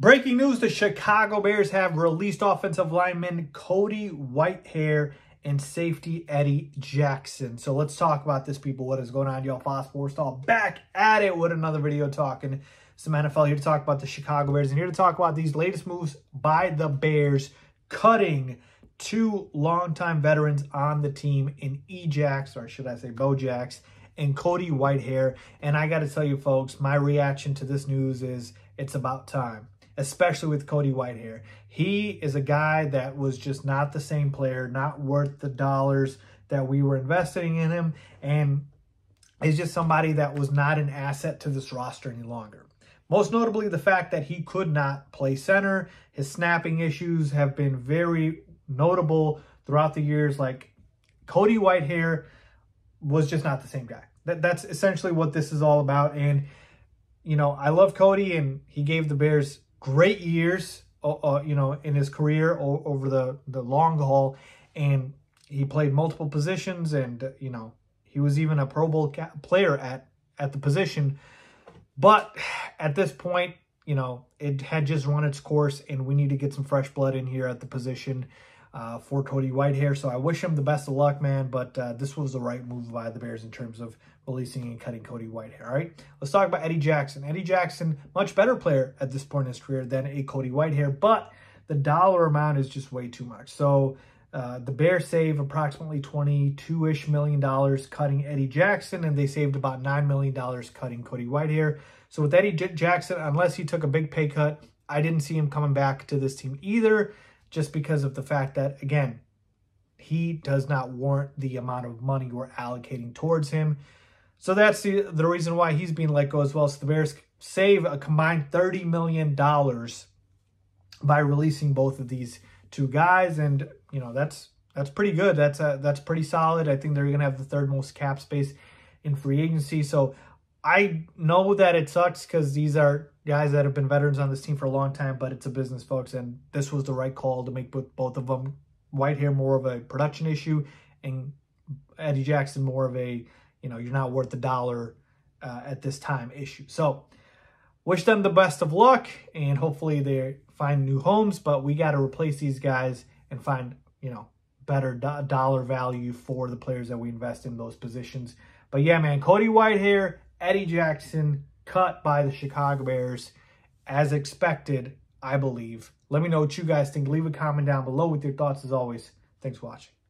Breaking news, the Chicago Bears have released offensive lineman Cody Whitehair and safety Eddie Jackson. So let's talk about this, people. What is going on, y'all? Faiz Sports Talk back at it with another video talking some NFL here to talk about the Chicago Bears and here to talk about these latest moves by the Bears cutting two longtime veterans on the team in Ejax, or should I say Bojax, and Cody Whitehair. And I got to tell you, folks, my reaction to this news is it's about time especially with Cody Whitehair. He is a guy that was just not the same player, not worth the dollars that we were investing in him, and is just somebody that was not an asset to this roster any longer. Most notably, the fact that he could not play center. His snapping issues have been very notable throughout the years. Like Cody Whitehair was just not the same guy. That, that's essentially what this is all about. And, you know, I love Cody, and he gave the Bears great years, uh, uh, you know, in his career over the, the long haul. And he played multiple positions and, uh, you know, he was even a Pro Bowl player at, at the position. But at this point, you know, it had just run its course and we need to get some fresh blood in here at the position uh, for Cody Whitehair. So I wish him the best of luck, man. But uh, this was the right move by the Bears in terms of releasing and cutting Cody Whitehair. All right, let's talk about Eddie Jackson. Eddie Jackson, much better player at this point in his career than a Cody Whitehair, but the dollar amount is just way too much. So uh, the Bears save approximately 22-ish million dollars cutting Eddie Jackson, and they saved about $9 million cutting Cody Whitehair. So with Eddie J Jackson, unless he took a big pay cut, I didn't see him coming back to this team either just because of the fact that, again, he does not warrant the amount of money we're allocating towards him. So that's the, the reason why he's being let go as well. So the Bears save a combined $30 million by releasing both of these two guys. And, you know, that's that's pretty good. That's a, that's pretty solid. I think they're going to have the third most cap space in free agency. So I know that it sucks because these are guys that have been veterans on this team for a long time, but it's a business, folks, and this was the right call to make both of them. Whitehair more of a production issue, and Eddie Jackson more of a, you know, you're not worth a dollar uh, at this time issue. So, wish them the best of luck, and hopefully they find new homes. But we got to replace these guys and find, you know, better do dollar value for the players that we invest in those positions. But yeah, man, Cody Whitehair, Eddie Jackson, cut by the Chicago Bears as expected, I believe. Let me know what you guys think. Leave a comment down below with your thoughts as always. Thanks for watching.